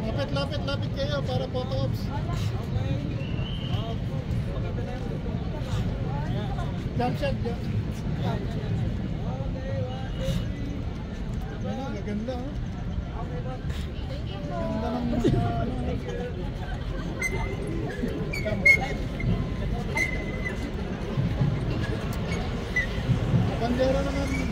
Lapit, lapit, lapit kayo para photo ops. Jump shot, jump. Ano, gaganda ha? Oh. Ganda ng mga ano. Jump shot. Bandera naman